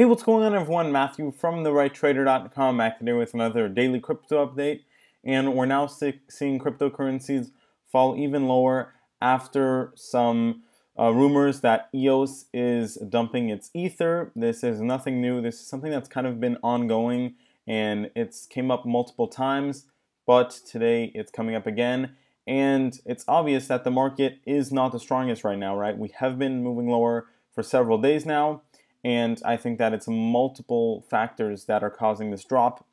Hey, what's going on, everyone? Matthew from therighttrader.com back today with another daily crypto update. And we're now seeing cryptocurrencies fall even lower after some uh, rumors that EOS is dumping its Ether. This is nothing new. This is something that's kind of been ongoing and it's came up multiple times, but today it's coming up again. And it's obvious that the market is not the strongest right now, right? We have been moving lower for several days now and I think that it's multiple factors that are causing this drop.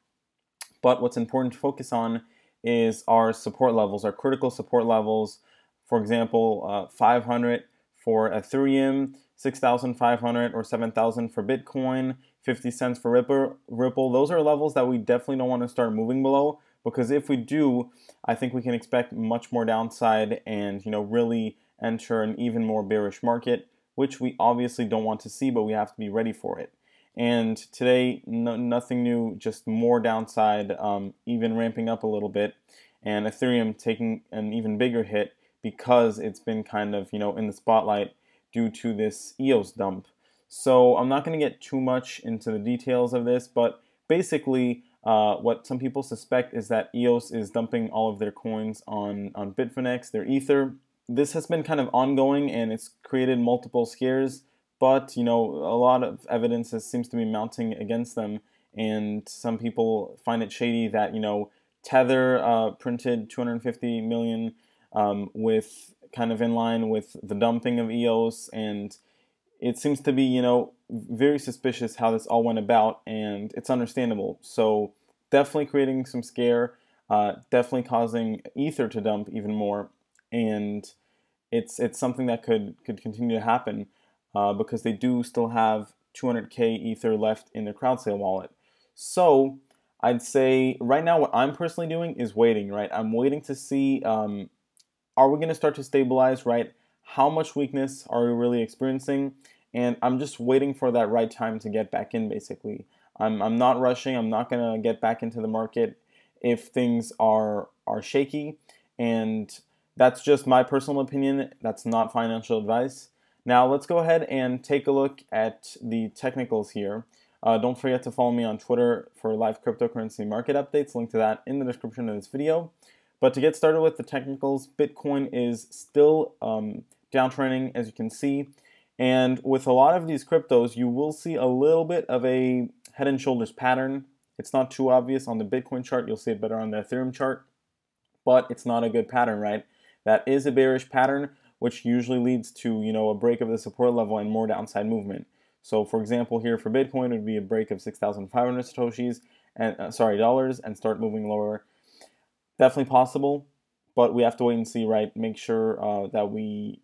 But what's important to focus on is our support levels, our critical support levels. For example, uh, 500 for Ethereum, 6,500 or 7,000 for Bitcoin, 50 cents for Ripple. Ripple. Those are levels that we definitely don't want to start moving below because if we do, I think we can expect much more downside and you know really enter an even more bearish market which we obviously don't want to see, but we have to be ready for it. And today, no, nothing new, just more downside, um, even ramping up a little bit, and Ethereum taking an even bigger hit because it's been kind of you know in the spotlight due to this EOS dump. So I'm not going to get too much into the details of this, but basically, uh, what some people suspect is that EOS is dumping all of their coins on on Bitfinex, their Ether, this has been kind of ongoing and it's created multiple scares, but you know a lot of evidence seems to be mounting against them, and some people find it shady that you know Tether uh, printed 250 million um, with kind of in line with the dumping of EOS, and it seems to be you know very suspicious how this all went about, and it's understandable. So definitely creating some scare, uh, definitely causing Ether to dump even more and it's it's something that could could continue to happen uh, because they do still have 200k ether left in their crowd sale wallet. So I'd say right now what I'm personally doing is waiting. Right, I'm waiting to see um, are we going to start to stabilize? Right, how much weakness are we really experiencing? And I'm just waiting for that right time to get back in. Basically, I'm I'm not rushing. I'm not going to get back into the market if things are are shaky and that's just my personal opinion. That's not financial advice. Now let's go ahead and take a look at the technicals here. Uh, don't forget to follow me on Twitter for live cryptocurrency market updates. Link to that in the description of this video. But to get started with the technicals, Bitcoin is still um, downtrending, as you can see. And with a lot of these cryptos, you will see a little bit of a head and shoulders pattern. It's not too obvious on the Bitcoin chart. You'll see it better on the Ethereum chart. But it's not a good pattern, right? That is a bearish pattern, which usually leads to you know a break of the support level and more downside movement. So for example, here for Bitcoin, it would be a break of 6,500 satoshis and uh, sorry dollars and start moving lower. Definitely possible, but we have to wait and see. Right, make sure uh, that we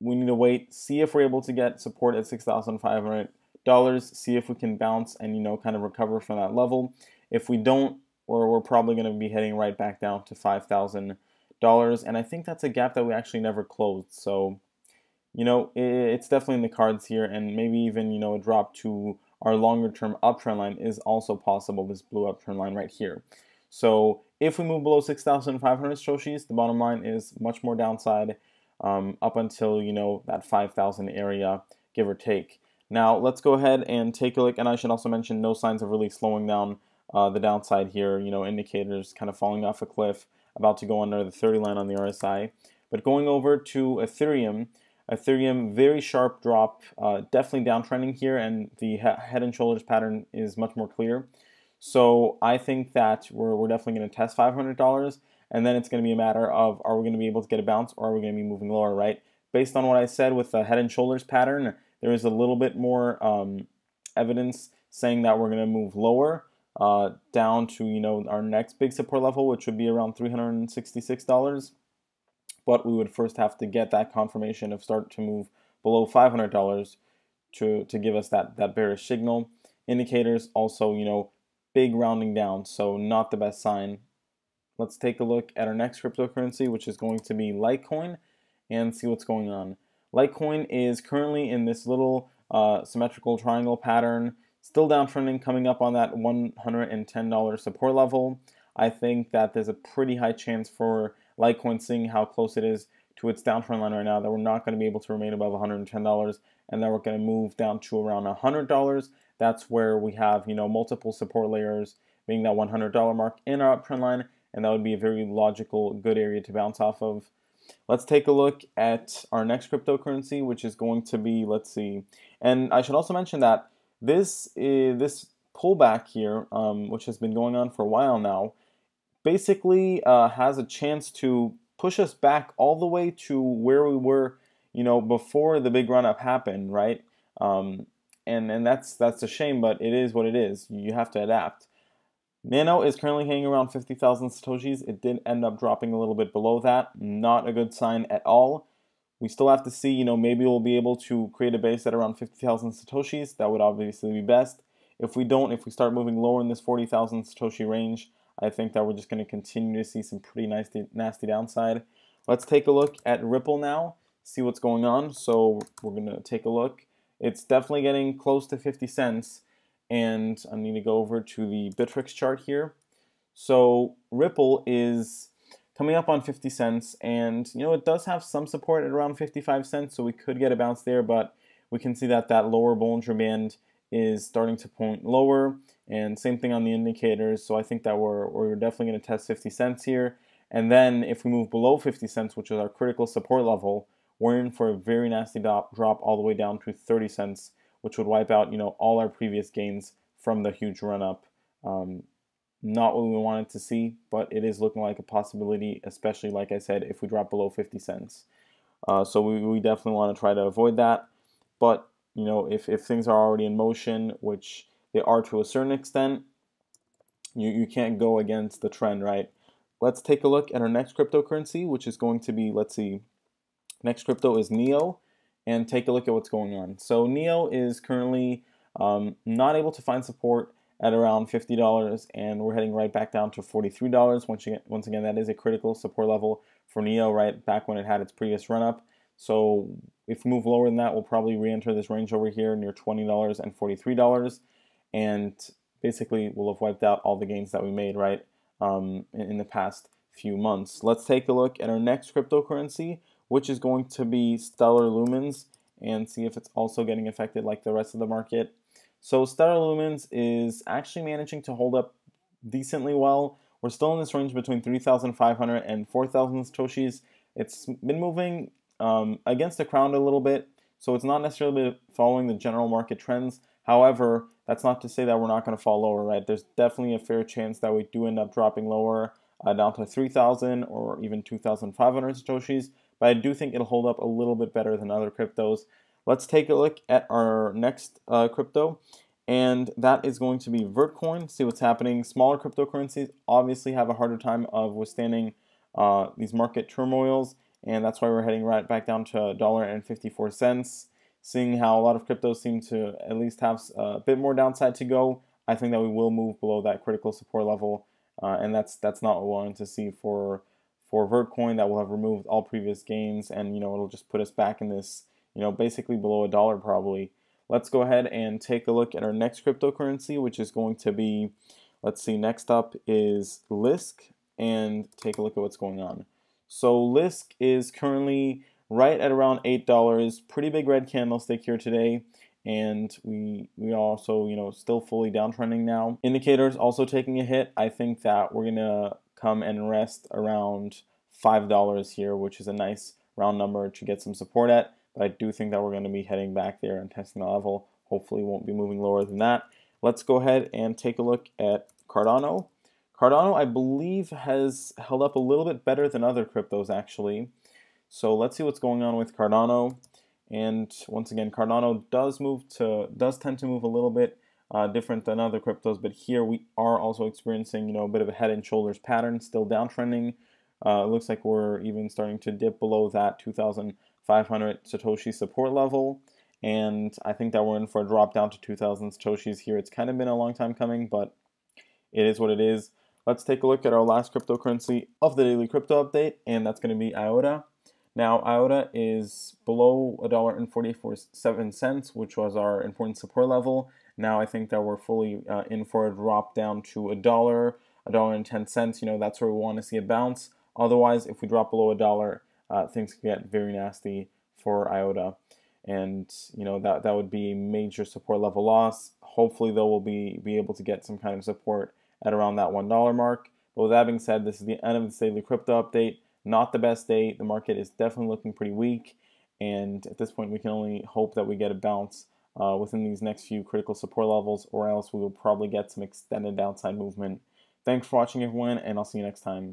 we need to wait, see if we're able to get support at 6,500 dollars, see if we can bounce and you know kind of recover from that level. If we don't, or we're probably going to be heading right back down to 5,000 dollars, and I think that's a gap that we actually never closed. So, you know, it's definitely in the cards here, and maybe even you know a drop to our longer term uptrend line is also possible. This blue uptrend line right here. So if we move below 6,500 Satoshis, the bottom line is much more downside um, up until you know that 5,000 area, give or take. Now let's go ahead and take a look, and I should also mention no signs of really slowing down uh, the downside here. You know, indicators kind of falling off a cliff about to go under the 30 line on the RSI. But going over to Ethereum, Ethereum very sharp drop, uh, definitely downtrending here, and the head and shoulders pattern is much more clear. So I think that we're, we're definitely going to test $500, and then it's going to be a matter of are we going to be able to get a bounce or are we going to be moving lower, right? Based on what I said with the head and shoulders pattern, there is a little bit more um, evidence saying that we're going to move lower uh, down to you know our next big support level, which would be around $366. But we would first have to get that confirmation of start to move below $500 to to give us that that bearish signal. Indicators also you know big rounding down, so not the best sign. Let's take a look at our next cryptocurrency, which is going to be Litecoin, and see what's going on. Litecoin is currently in this little uh, symmetrical triangle pattern Still downtrending, coming up on that $110 support level. I think that there's a pretty high chance for Litecoin, seeing how close it is to its downtrend line right now, that we're not going to be able to remain above $110 and that we're going to move down to around $100 that's where we have, you know, multiple support layers being that $100 mark in our uptrend line, and that would be a very logical, good area to bounce off of. Let's take a look at our next cryptocurrency, which is going to be, let's see, and I should also mention that this is, this pullback here, um, which has been going on for a while now, basically uh, has a chance to push us back all the way to where we were, you know, before the big run up happened, right? Um, and and that's that's a shame, but it is what it is. You have to adapt. Nano is currently hanging around 50,000 satoshis. It did end up dropping a little bit below that. Not a good sign at all. We still have to see, you know, maybe we'll be able to create a base at around 50,000 satoshis. That would obviously be best. If we don't, if we start moving lower in this 40,000 satoshi range, I think that we're just going to continue to see some pretty nice, nasty downside. Let's take a look at Ripple now, see what's going on. So we're going to take a look. It's definitely getting close to 50 cents. And I need to go over to the Bittrex chart here. So Ripple is coming up on 50 cents and you know it does have some support at around 55 cents so we could get a bounce there but we can see that that lower Bollinger Band is starting to point lower and same thing on the indicators so I think that we're, we're definitely going to test 50 cents here. And then if we move below 50 cents which is our critical support level we're in for a very nasty drop, drop all the way down to 30 cents which would wipe out you know all our previous gains from the huge run up um, not what we wanted to see but it is looking like a possibility especially like I said if we drop below 50 cents uh, so we, we definitely want to try to avoid that but you know, if, if things are already in motion, which they are to a certain extent, you, you can't go against the trend, right? Let's take a look at our next cryptocurrency, which is going to be, let's see, next crypto is NEO, and take a look at what's going on. So NEO is currently um, not able to find support at around $50, and we're heading right back down to $43. Once again, once again, that is a critical support level for NEO right back when it had its previous run up. So if we move lower than that, we'll probably re-enter this range over here near $20 and $43. And basically, we'll have wiped out all the gains that we made, right, um, in the past few months. Let's take a look at our next cryptocurrency, which is going to be Stellar Lumens, and see if it's also getting affected like the rest of the market. So Stellar Lumens is actually managing to hold up decently well. We're still in this range between 3,500 and 4,000 Satoshis. It's been moving um, against the crowd a little bit. So it's not necessarily following the general market trends. However, that's not to say that we're not going to fall lower, right? There's definitely a fair chance that we do end up dropping lower uh, down to 3,000 or even 2,500 Satoshis. But I do think it'll hold up a little bit better than other cryptos. Let's take a look at our next uh, crypto, and that is going to be Vertcoin. See what's happening. Smaller cryptocurrencies obviously have a harder time of withstanding uh, these market turmoils and that's why we're heading right back down to a dollar and 54 cents. Seeing how a lot of cryptos seem to at least have a bit more downside to go, I think that we will move below that critical support level, uh, and that's that's not what we wanted to see for for Vertcoin. That will have removed all previous gains, and you know it'll just put us back in this you know basically below a dollar probably. Let's go ahead and take a look at our next cryptocurrency, which is going to be, let's see, next up is Lisk, and take a look at what's going on. So Lisk is currently right at around eight dollars. Pretty big red candlestick here today, and we we also you know still fully downtrending now. Indicators also taking a hit. I think that we're gonna come and rest around five dollars here, which is a nice round number to get some support at. But I do think that we're going to be heading back there and testing the level. Hopefully, won't be moving lower than that. Let's go ahead and take a look at Cardano. Cardano, I believe, has held up a little bit better than other cryptos actually. So let's see what's going on with Cardano. And once again, Cardano does move to does tend to move a little bit uh, different than other cryptos, but here we are also experiencing you know a bit of a head and shoulders pattern, still downtrending. Uh, it looks like we're even starting to dip below that 2,500 Satoshi support level, and I think that we're in for a drop down to 2,000 Satoshis here. It's kind of been a long time coming, but it is what it is. Let's take a look at our last cryptocurrency of the daily crypto update, and that's going to be IOTA. Now, IOTA is below $1.47, which was our important support level. Now, I think that we're fully uh, in for a drop down to a dollar, a dollar and 10 cents. You know, that's where we want to see a bounce. Otherwise, if we drop below a dollar, uh, things can get very nasty for IOTA. and you know that that would be a major support level loss. Hopefully, though, we'll be be able to get some kind of support at around that one dollar mark. But with that being said, this is the end of this daily crypto update. Not the best day. The market is definitely looking pretty weak, and at this point, we can only hope that we get a bounce uh, within these next few critical support levels, or else we will probably get some extended downside movement. Thanks for watching, everyone, and I'll see you next time.